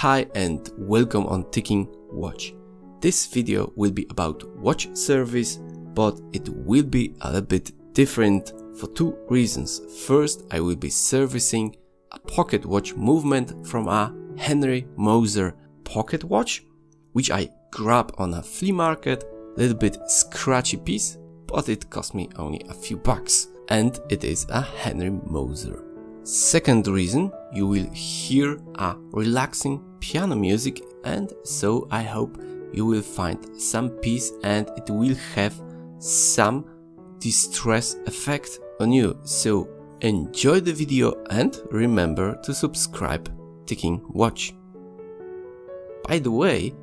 Hi and welcome on Ticking Watch. This video will be about watch service, but it will be a little bit different for two reasons. First, I will be servicing a pocket watch movement from a Henry Moser pocket watch, which I grabbed on a flea market, little bit scratchy piece, but it cost me only a few bucks. And it is a Henry Moser. Second reason, you will hear a relaxing piano music and so I hope you will find some peace and it will have some distress effect on you. So enjoy the video and remember to subscribe Ticking Watch. By the way,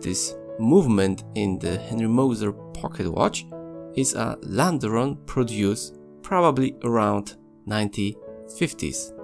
this movement in the Henry Moser pocket watch is a Landeron produced probably around 1950s.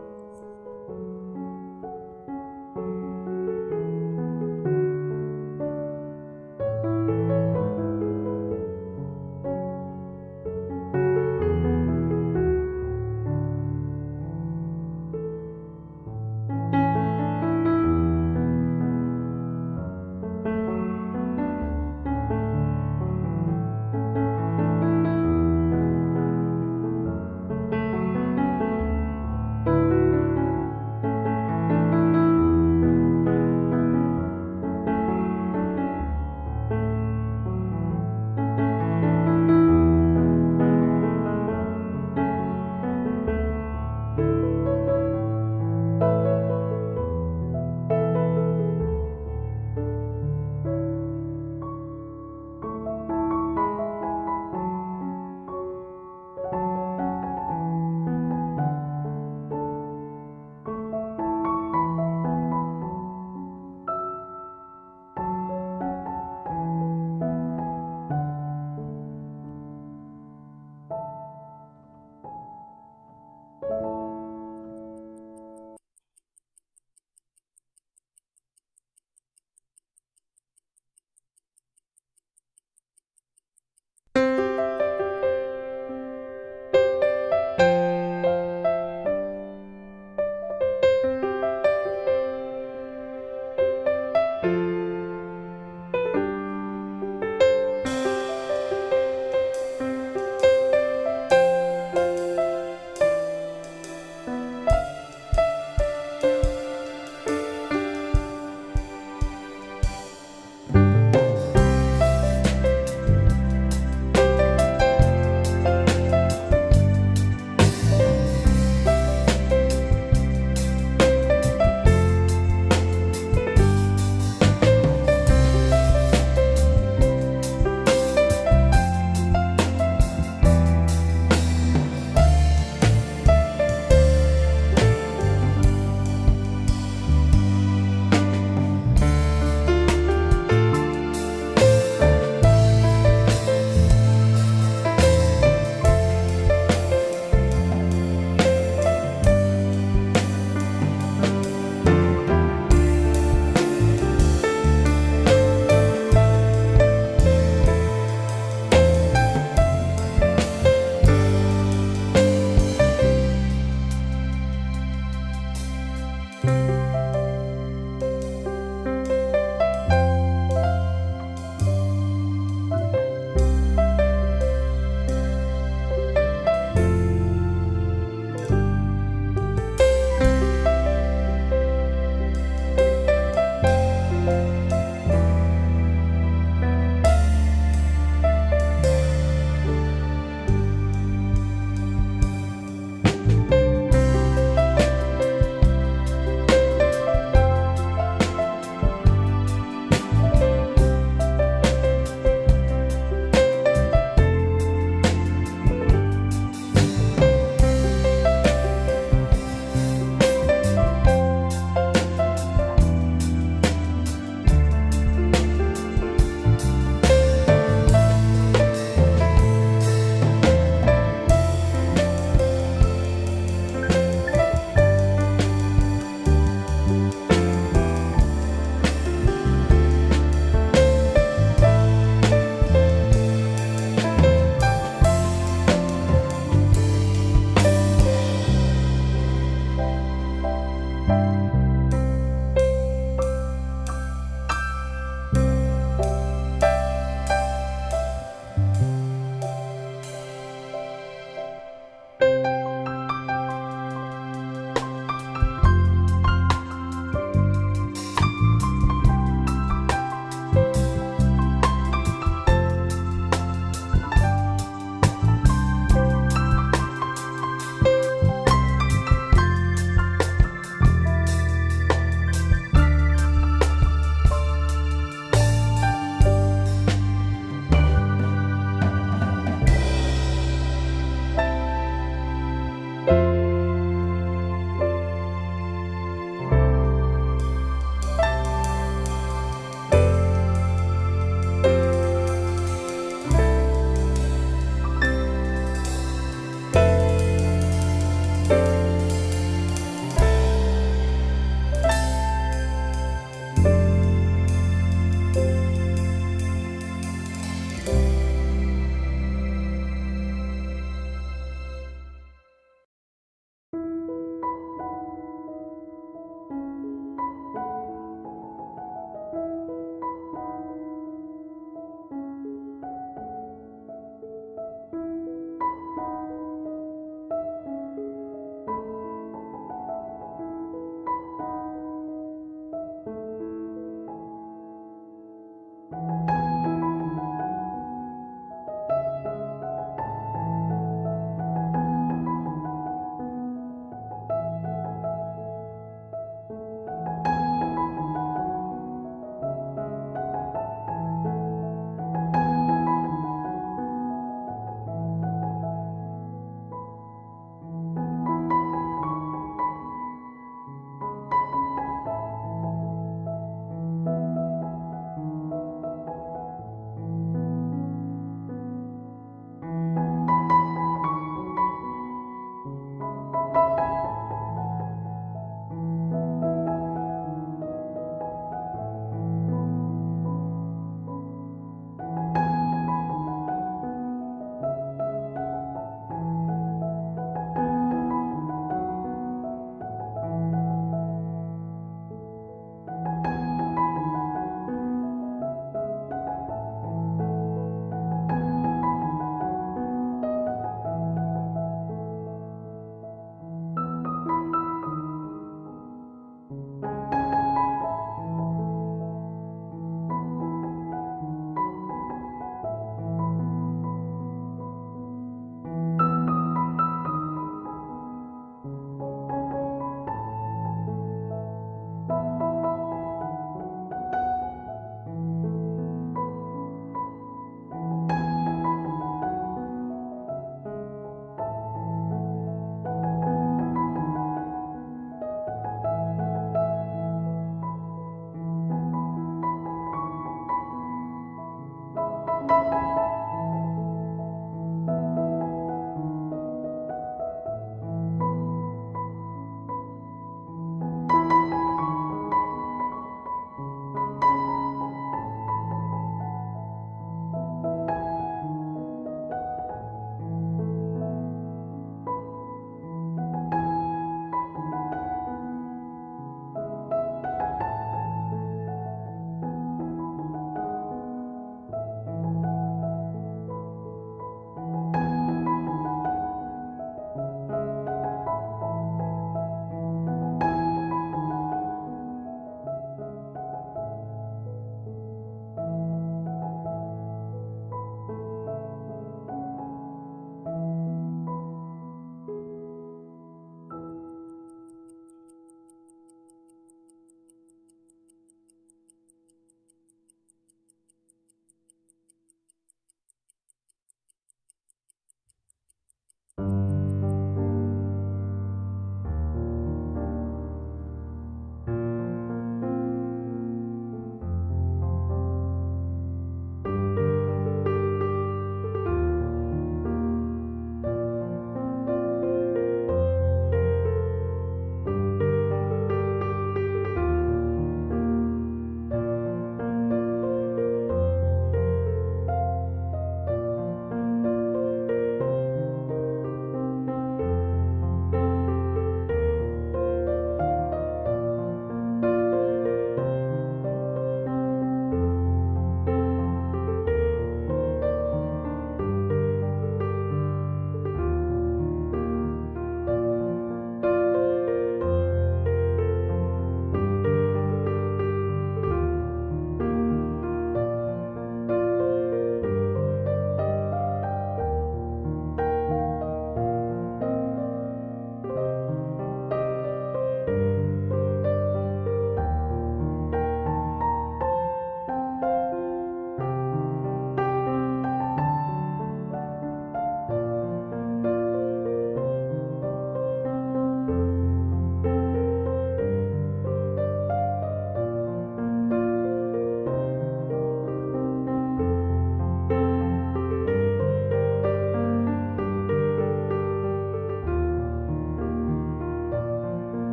you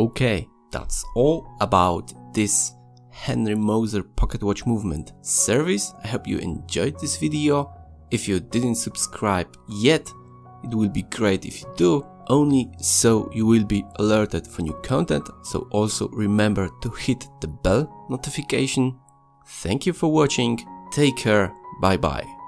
Okay, that's all about this Henry Moser Pocket Watch Movement service. I hope you enjoyed this video. If you didn't subscribe yet, it will be great if you do, only so you will be alerted for new content. So also remember to hit the bell notification. Thank you for watching. Take care. Bye bye.